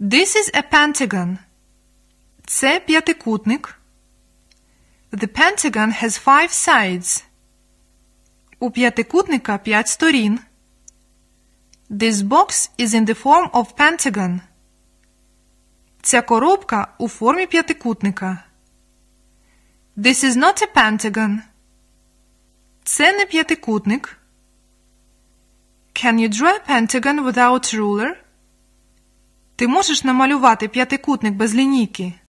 This is a pentagon. Це п'ятикутник. The pentagon has five sides. У п'ятикутника п'ять сторін. This box is in the form of pentagon. Ця коробка у формі п'ятикутника. This is not a pentagon. Це не п'ятикутник. Can you draw a pentagon without ruler? Ти можеш намалювати п'ятикутник без лінійки?